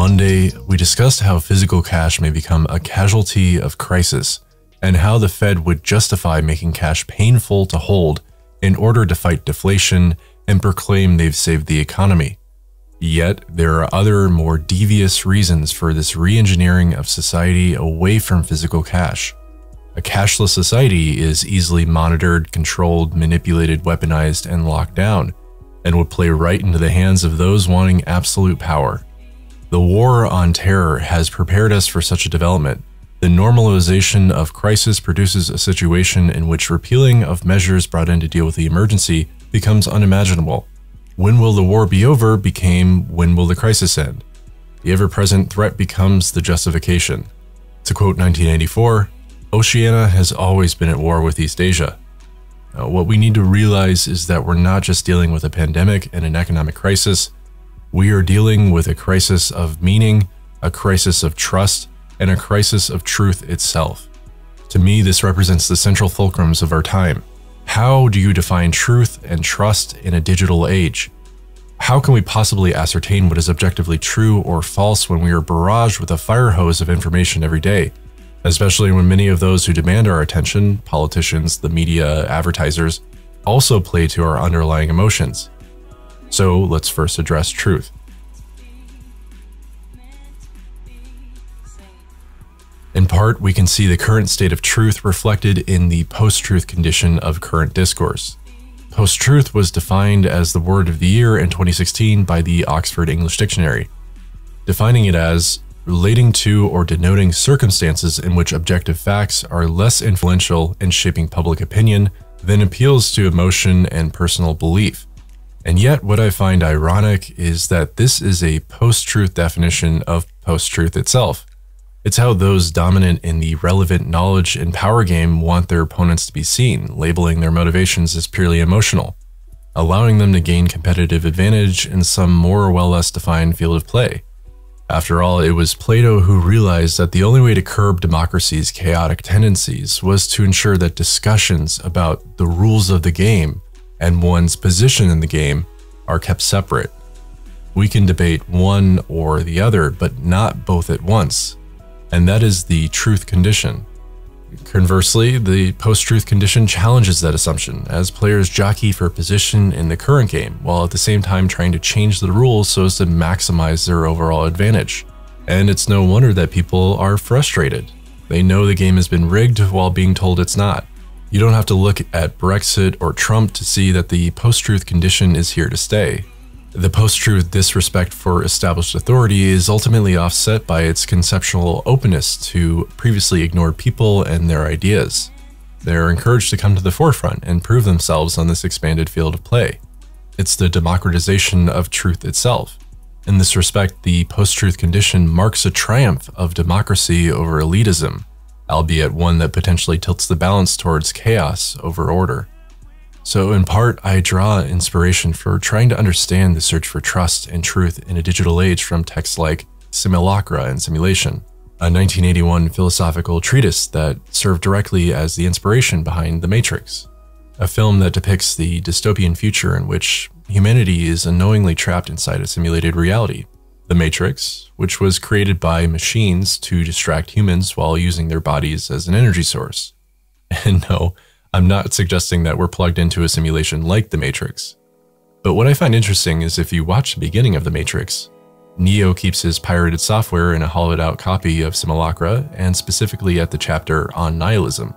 On Monday, we discussed how physical cash may become a casualty of crisis and how the Fed would justify making cash painful to hold in order to fight deflation and proclaim they've saved the economy. Yet, there are other more devious reasons for this re engineering of society away from physical cash. A cashless society is easily monitored, controlled, manipulated, weaponized, and locked down, and would play right into the hands of those wanting absolute power. The war on terror has prepared us for such a development. The normalization of crisis produces a situation in which repealing of measures brought in to deal with the emergency becomes unimaginable. When will the war be over became when will the crisis end? The ever present threat becomes the justification. To quote 1984, Oceania has always been at war with East Asia. Now, what we need to realize is that we're not just dealing with a pandemic and an economic crisis, we are dealing with a crisis of meaning, a crisis of trust, and a crisis of truth itself. To me, this represents the central fulcrums of our time. How do you define truth and trust in a digital age? How can we possibly ascertain what is objectively true or false when we are barraged with a fire hose of information every day? Especially when many of those who demand our attention, politicians, the media, advertisers, also play to our underlying emotions. So let's first address truth. In part, we can see the current state of truth reflected in the post truth condition of current discourse. Post truth was defined as the word of the year in 2016 by the Oxford English Dictionary, defining it as relating to or denoting circumstances in which objective facts are less influential in shaping public opinion than appeals to emotion and personal belief. And yet, what I find ironic is that this is a post truth definition of post truth itself. It's how those dominant in the relevant knowledge and power game want their opponents to be seen, labeling their motivations as purely emotional, allowing them to gain competitive advantage in some more or well less defined field of play. After all, it was Plato who realized that the only way to curb democracy's chaotic tendencies was to ensure that discussions about the rules of the game and one's position in the game are kept separate. We can debate one or the other, but not both at once and that is the truth condition. Conversely, the post truth condition challenges that assumption as players jockey for position in the current game, while at the same time trying to change the rules so as to maximize their overall advantage. And it's no wonder that people are frustrated. They know the game has been rigged while being told it's not. You don't have to look at Brexit or Trump to see that the post truth condition is here to stay. The post truth disrespect for established authority is ultimately offset by its conceptual openness to previously ignored people and their ideas. They are encouraged to come to the forefront and prove themselves on this expanded field of play. It's the democratization of truth itself. In this respect, the post truth condition marks a triumph of democracy over elitism, albeit one that potentially tilts the balance towards chaos over order. So, in part, I draw inspiration for trying to understand the search for trust and truth in a digital age from texts like Simulacra and Simulation, a 1981 philosophical treatise that served directly as the inspiration behind The Matrix, a film that depicts the dystopian future in which humanity is unknowingly trapped inside a simulated reality. The Matrix, which was created by machines to distract humans while using their bodies as an energy source. And no, I'm not suggesting that we're plugged into a simulation like The Matrix. But what I find interesting is if you watch the beginning of The Matrix, Neo keeps his pirated software in a hollowed out copy of Simulacra, and specifically at the chapter on nihilism,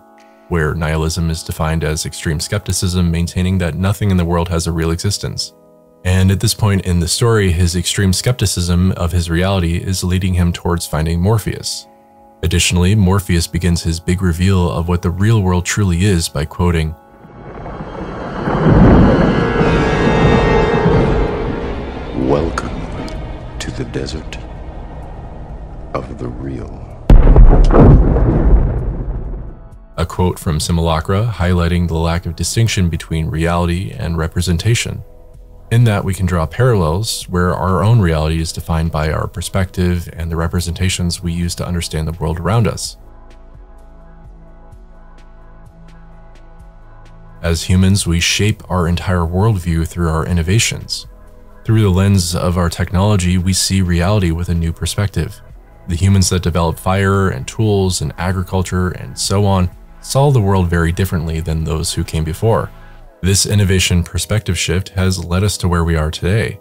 where nihilism is defined as extreme skepticism maintaining that nothing in the world has a real existence. And at this point in the story, his extreme skepticism of his reality is leading him towards finding Morpheus, Additionally, Morpheus begins his big reveal of what the real world truly is by quoting, Welcome to the desert of the real. A quote from Simulacra highlighting the lack of distinction between reality and representation. In that, we can draw parallels where our own reality is defined by our perspective and the representations we use to understand the world around us. As humans, we shape our entire worldview through our innovations. Through the lens of our technology, we see reality with a new perspective. The humans that developed fire and tools and agriculture and so on saw the world very differently than those who came before. This innovation perspective shift has led us to where we are today.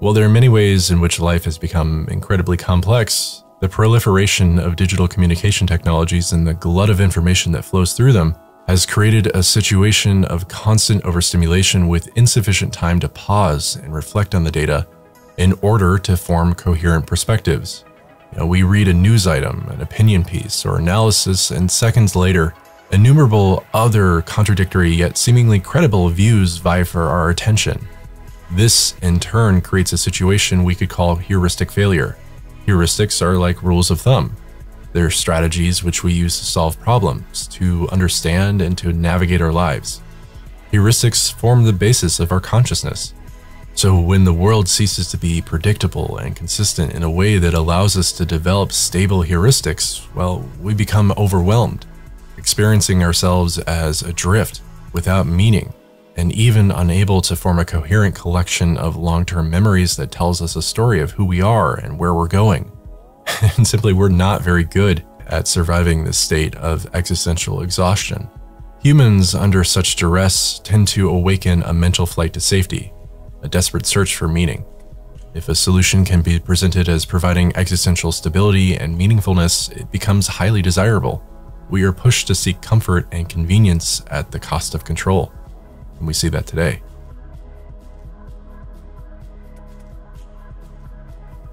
While there are many ways in which life has become incredibly complex, the proliferation of digital communication technologies and the glut of information that flows through them has created a situation of constant overstimulation with insufficient time to pause and reflect on the data in order to form coherent perspectives. You know, we read a news item, an opinion piece, or analysis, and seconds later, innumerable other contradictory yet seemingly credible views vie for our attention. This, in turn, creates a situation we could call heuristic failure. Heuristics are like rules of thumb. They're strategies which we use to solve problems, to understand, and to navigate our lives. Heuristics form the basis of our consciousness. So, when the world ceases to be predictable and consistent in a way that allows us to develop stable heuristics, well, we become overwhelmed, experiencing ourselves as adrift, without meaning, and even unable to form a coherent collection of long term memories that tells us a story of who we are and where we're going. and simply, we're not very good at surviving this state of existential exhaustion. Humans under such duress tend to awaken a mental flight to safety, a desperate search for meaning. If a solution can be presented as providing existential stability and meaningfulness, it becomes highly desirable. We are pushed to seek comfort and convenience at the cost of control, and we see that today.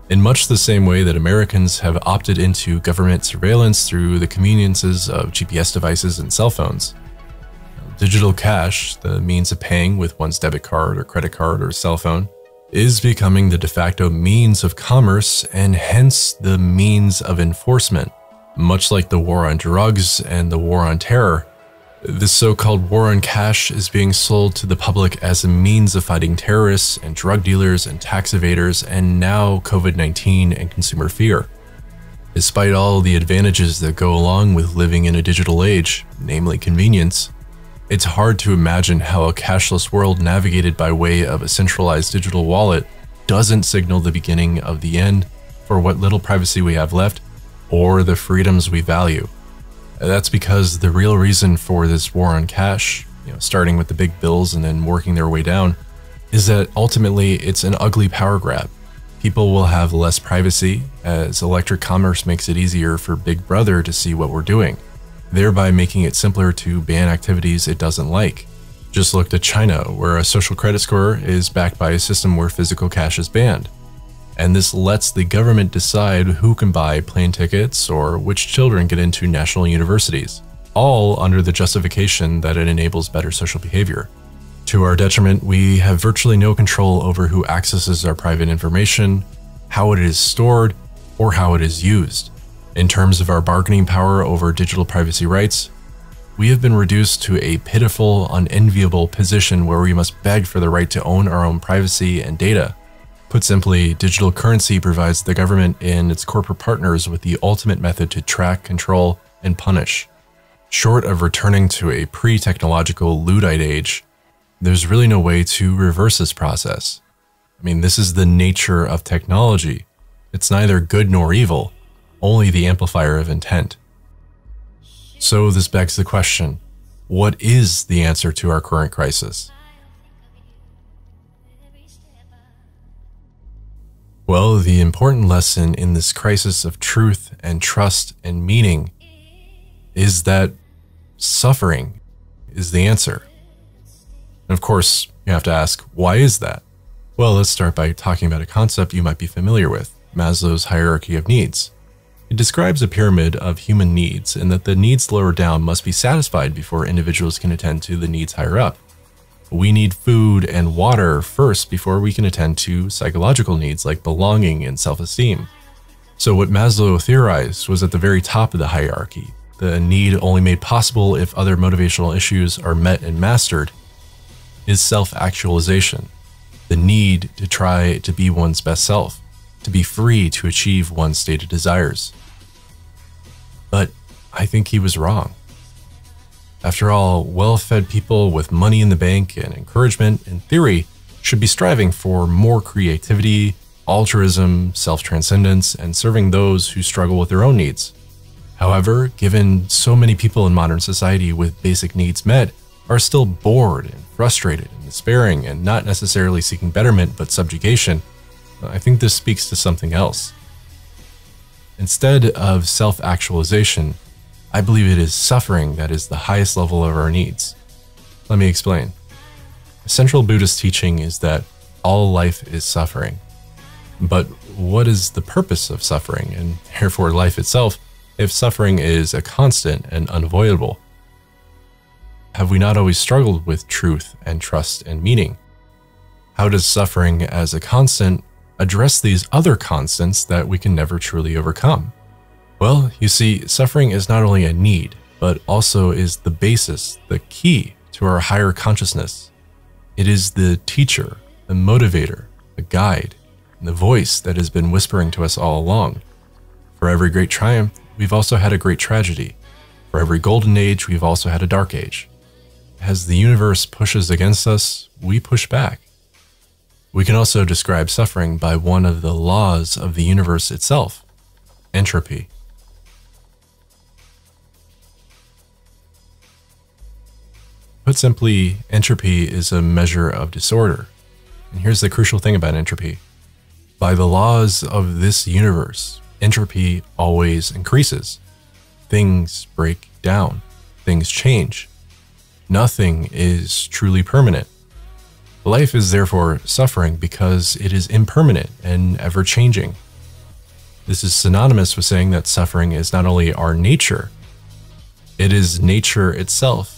In much the same way that Americans have opted into government surveillance through the conveniences of GPS devices and cell phones, Digital cash, the means of paying with one's debit card or credit card or cell phone, is becoming the de facto means of commerce and hence the means of enforcement. Much like the war on drugs and the war on terror, this so called war on cash is being sold to the public as a means of fighting terrorists and drug dealers and tax evaders and now COVID 19 and consumer fear. Despite all the advantages that go along with living in a digital age, namely convenience, it's hard to imagine how a cashless world navigated by way of a centralized digital wallet doesn't signal the beginning of the end for what little privacy we have left or the freedoms we value. That's because the real reason for this war on cash, you know, starting with the big bills and then working their way down, is that ultimately it's an ugly power grab. People will have less privacy as electric commerce makes it easier for Big Brother to see what we're doing thereby making it simpler to ban activities it doesn't like. Just look to China, where a social credit score is backed by a system where physical cash is banned. And this lets the government decide who can buy plane tickets or which children get into national universities, all under the justification that it enables better social behavior. To our detriment, we have virtually no control over who accesses our private information, how it is stored, or how it is used. In terms of our bargaining power over digital privacy rights, we have been reduced to a pitiful, unenviable position where we must beg for the right to own our own privacy and data. Put simply, digital currency provides the government and its corporate partners with the ultimate method to track, control, and punish. Short of returning to a pre technological Luddite age, there's really no way to reverse this process. I mean, this is the nature of technology. It's neither good nor evil only the amplifier of intent. So this begs the question, what is the answer to our current crisis? Well, the important lesson in this crisis of truth and trust and meaning is that suffering is the answer. And of course, you have to ask, why is that? Well, let's start by talking about a concept you might be familiar with Maslow's hierarchy of needs. It describes a pyramid of human needs and that the needs lower down must be satisfied before individuals can attend to the needs higher up. We need food and water first before we can attend to psychological needs like belonging and self esteem. So, what Maslow theorized was at the very top of the hierarchy, the need only made possible if other motivational issues are met and mastered, is self actualization, the need to try to be one's best self to be free to achieve one's stated desires. But I think he was wrong. After all, well fed people with money in the bank and encouragement, in theory, should be striving for more creativity, altruism, self transcendence, and serving those who struggle with their own needs. However, given so many people in modern society with basic needs met are still bored and frustrated and despairing and not necessarily seeking betterment but subjugation, I think this speaks to something else. Instead of self actualization, I believe it is suffering that is the highest level of our needs. Let me explain. A central Buddhist teaching is that all life is suffering. But what is the purpose of suffering, and therefore life itself, if suffering is a constant and unavoidable? Have we not always struggled with truth and trust and meaning? How does suffering as a constant address these other constants that we can never truly overcome? Well, you see, suffering is not only a need, but also is the basis, the key to our higher consciousness. It is the teacher, the motivator, the guide, and the voice that has been whispering to us all along. For every great triumph, we've also had a great tragedy. For every golden age, we've also had a dark age. As the universe pushes against us, we push back. We can also describe suffering by one of the laws of the universe itself entropy. Put simply, entropy is a measure of disorder. And here's the crucial thing about entropy by the laws of this universe, entropy always increases. Things break down, things change. Nothing is truly permanent. Life is therefore suffering because it is impermanent and ever changing. This is synonymous with saying that suffering is not only our nature, it is nature itself.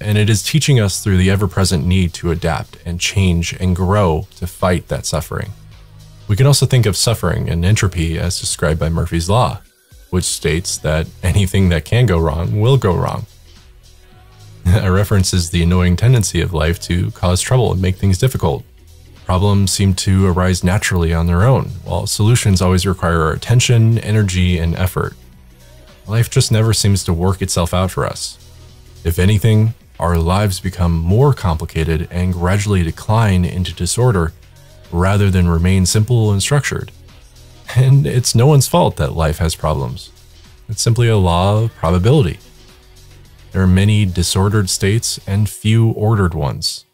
And it is teaching us through the ever present need to adapt and change and grow to fight that suffering. We can also think of suffering and entropy as described by Murphy's Law, which states that anything that can go wrong will go wrong. It references the annoying tendency of life to cause trouble and make things difficult. Problems seem to arise naturally on their own, while solutions always require our attention, energy, and effort. Life just never seems to work itself out for us. If anything, our lives become more complicated and gradually decline into disorder rather than remain simple and structured. And it's no one's fault that life has problems. It's simply a law of probability. There are many disordered states and few ordered ones.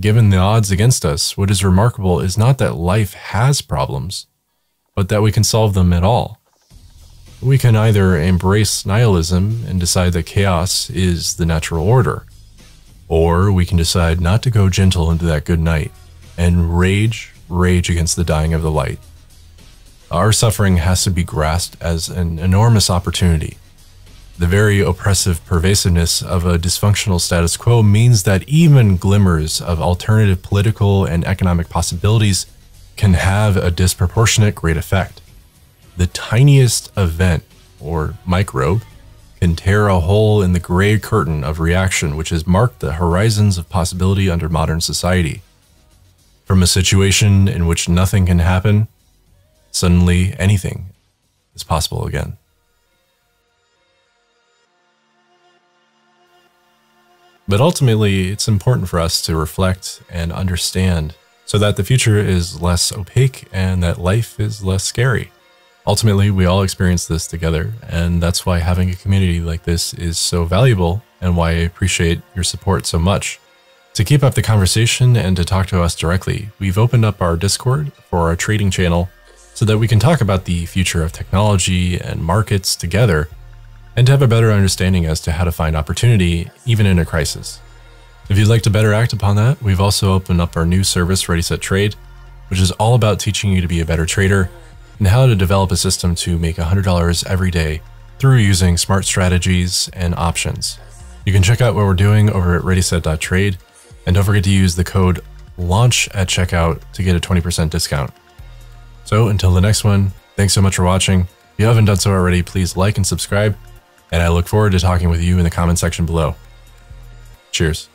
Given the odds against us, what is remarkable is not that life has problems, but that we can solve them at all. We can either embrace nihilism and decide that chaos is the natural order, or we can decide not to go gentle into that good night and rage, rage against the dying of the light. Our suffering has to be grasped as an enormous opportunity. The very oppressive pervasiveness of a dysfunctional status quo means that even glimmers of alternative political and economic possibilities can have a disproportionate great effect. The tiniest event, or microbe, can tear a hole in the gray curtain of reaction which has marked the horizons of possibility under modern society. From a situation in which nothing can happen, suddenly anything is possible again. But ultimately, it's important for us to reflect and understand so that the future is less opaque and that life is less scary. Ultimately, we all experience this together, and that's why having a community like this is so valuable and why I appreciate your support so much. To keep up the conversation and to talk to us directly, we've opened up our Discord for our trading channel so that we can talk about the future of technology and markets together and to have a better understanding as to how to find opportunity even in a crisis. If you'd like to better act upon that, we've also opened up our new service, Ready Set Trade, which is all about teaching you to be a better trader and how to develop a system to make $100 every day through using smart strategies and options. You can check out what we're doing over at readyset.trade and don't forget to use the code LAUNCH at checkout to get a 20% discount. So until the next one, thanks so much for watching. If you haven't done so already, please like and subscribe, and I look forward to talking with you in the comment section below. Cheers.